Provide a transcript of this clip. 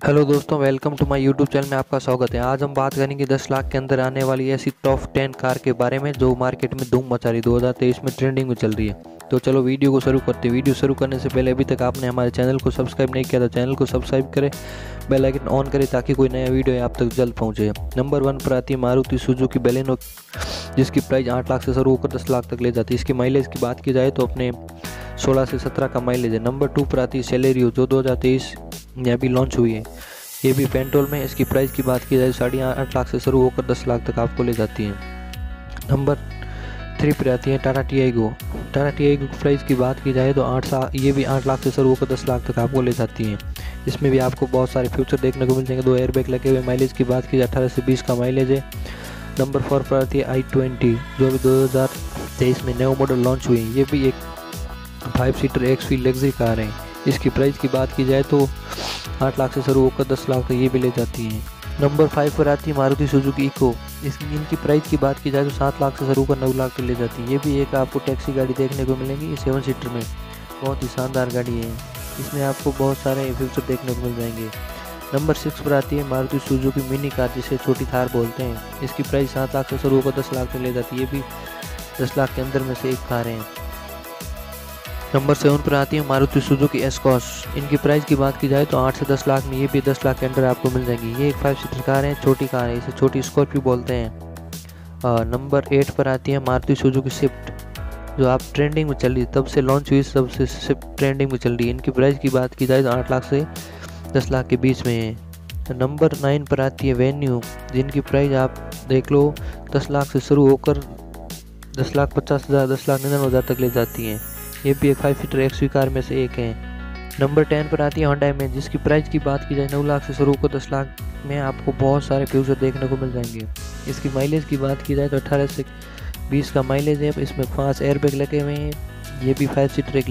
Hello दोस्तों welcome to my YouTube channel में आपका स्वागत है। आज हम बात करेंगे 10 लाख के अंदर आने वाली ऐसी टॉप 10 कार के बारे में जो मार्केट में धूम मचा रही दो हज़ार तेईस में ट्रेंडिंग में चल रही है। तो चलो वीडियो को शुरू करते हैं। वीडियो शुरू करने से पहले अभी तक आपने हमारे चैनल को सब्सक्राइब नहीं किया तो चैनल को सब्सक्राइब करें। बेल आइकन ऑन करें ताकि कोई नया वीडियो आप तक जल्द पहुँचे। नंबर वन पर आती है मारुति सुजुकी बेलेनो जिसकी प्राइस आठ लाख से शुरू होकर दस लाख तक ले जाती है। इसकी माइलेज की बात की जाए तो अपने सोलह से सत्रह का माइलेज है। नंबर टू पर आती है सेलेरियो जो दो हज़ार तेईस में भी लॉन्च हुई है। ये भी पेंटोल में इसकी प्राइस की बात की जाए, साढ़े आठ लाख से शुरू होकर दस लाख तक आपको ले जाती है। नंबर थ्री पर आती है Tata Tiago Tata Tiago price की बात की जाए तो आठ सा, ये भी आठ लाख से शुरू होकर दस लाख तक आपको ले जाती है। इसमें भी आपको बहुत सारे फ्यूचर देखने को मिल जाएँगे। दो एयरबैग लगे हुए माइलेज की बात की जाए, अठारह से बीस का माइलेज है। नंबर फोर पर आती है आई ट्वेंटी जो अभी दो हज़ार तेईस में नया मॉडल लॉन्च हुई है। ये भी एक five seater X V luxury car है। इसकी प्राइस की बात की जाए तो आठ लाख से शुरू होकर दस लाख तक ये भी ले जाती हैं। नंबर फाइव पर आती है मारुति सुजुकी इको। इसकी इनकी प्राइस की बात की जाए तो सात लाख से शुरू होकर नौ लाख तक ले जाती है। ये भी एक आपको टैक्सी गाड़ी देखने को मिलेगी सेवन सीटर में। बहुत ही शानदार गाड़ी है। इसमें आपको बहुत सारे फ्यूचर देखने को मिल जाएँगे। नंबर सिक्स पर आती है मारुति सुजुकी मिनी कार, जिसे छोटी थार बोलते हैं। इसकी प्राइस सात लाख से शुरू होकर दस लाख तक ले जाती है। ये भी दस लाख के अंदर में से एक कार है। नंबर सेवन पर आती है मारुति सुजुकी एस्कॉस। इनकी प्राइस की बात की जाए तो आठ से दस लाख में ये भी दस लाख के अंदर आपको मिल जाएगी। ये एक फाइव सीटर कार है, छोटी कार है, इसे छोटी स्कॉर्पियो बोलते हैं। नंबर एट पर आती है मारुति सुजुकी स्विफ्ट जो आप ट्रेंडिंग में चल रही, तब से लॉन्च हुई, तब से स्विफ्ट ट्रेंडिंग में चल रही है। इनकी प्राइस की बात की जाए तो आठ लाख से दस लाख के बीच में है। नंबर नाइन पर आती है वेन्यू जिनकी प्राइस आप देख लो, दस लाख से शुरू होकर दस लाख पचास हज़ार, दस लाख निन्यानवे हज़ार तक ले जाती हैं। ये भी एक फाइव सीटर एक्स कार में से एक है। नंबर टेन पर आती है होंडा में जिसकी प्राइस की बात की जाए, नौ लाख से शुरू को दस लाख में आपको बहुत सारे फ्यूचर देखने को मिल जाएँगे। इसकी माइलेज की बात की जाए तो अट्ठारह से बीस का माइलेज है। इसमें पाँच एयरबैग लगे हुए हैं। ये भी फाइव सीटर एक